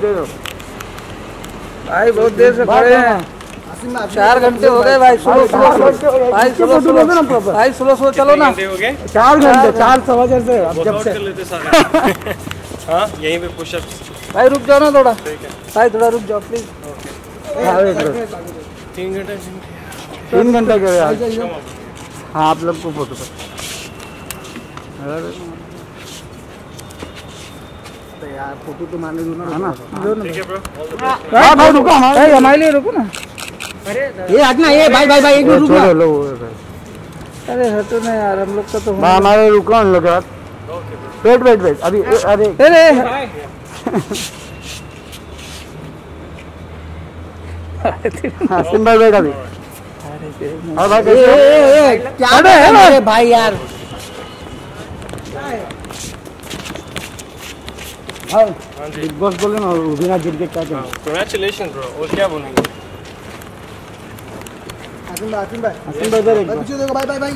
दे दो भाई बहुत देर से खड़े हैं। चार घंटे हो गए भाई सुनो सुनो भाई सुनो सुनो। भाई सुनो सुनो चलो ना। चार घंटे चार सवा चार से जब से। कर लेते सारे। हाँ यहीं पे पुशअप्स भाई रुक जाओ ना थोड़ा। भाई थोड़ा रुक जाओ प्लीज़ हाँ। तीन घंटे तीन घंटे। के हाँ आप लोग को फ़ोटो पर यार फ़ोटो तो मारने दो ना। ना। ठीक है ब्रो हाँ भाई रुको हमारे हमारे लिए रुको ना। ये हटना ये भाई भाई भाई एक मिनट रुको लो अरे हटो ना यार हम लोग का तो हमारे रुको हम लोग वेट वेट वेट अभी अरे। अरे हाँ सिंबल वेट अभी। है भाई यार? हाँ। जी। बिग बॉस बोले ना बिना जिद के क्या करें? कांग्रेचुलेशन ब्रो और क्या बोलेंगे? आसिम भाई इधर एक बार। देखो भाई भाई भाई।